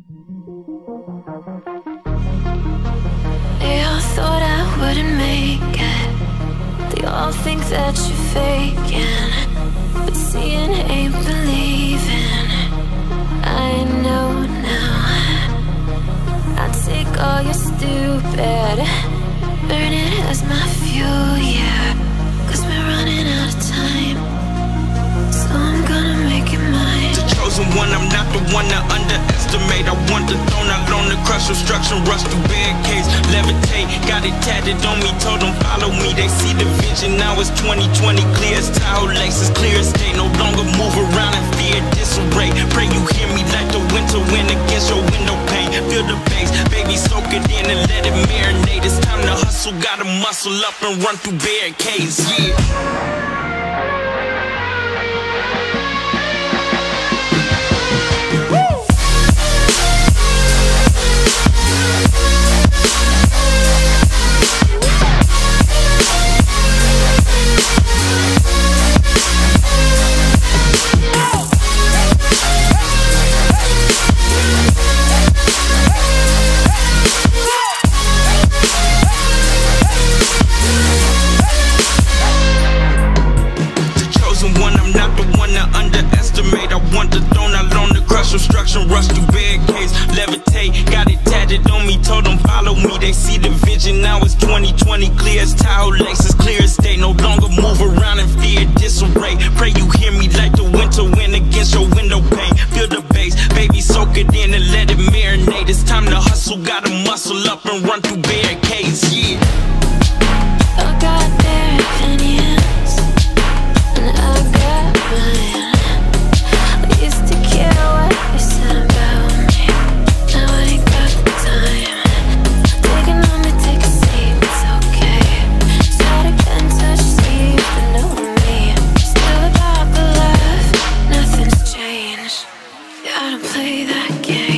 They all thought I wouldn't make it. They all think that you're faking. But seeing ain't believing. I know now. I take all your stupid, burn it as my fuel, yeah. Cause we're running out of time. So I'm gonna make it mine. The chosen one, I'm not the one to crush, obstruction, rush through barricades, levitate. Got it tatted on me, told them follow me. They see the vision, now it's 2020, clear as Tahoe laces, clear as day. No longer move around in fear, disarray. Pray you hear me like the winter wind against your window pane. Feel the bass, baby, soak it in and let it marinate. It's time to hustle, gotta muscle up and run through barricades, yeah. Now it's 2020, clear as Tahoe laces, clear as day. No longer move around in fear, disarray. Pray you hear me like the winter wind against your window pane. Feel the bass, baby, soak it in and let it marinate. It's time to hustle, gotta muscle up and run through barricades, yeah. I got their opinions, and I got mine. That game.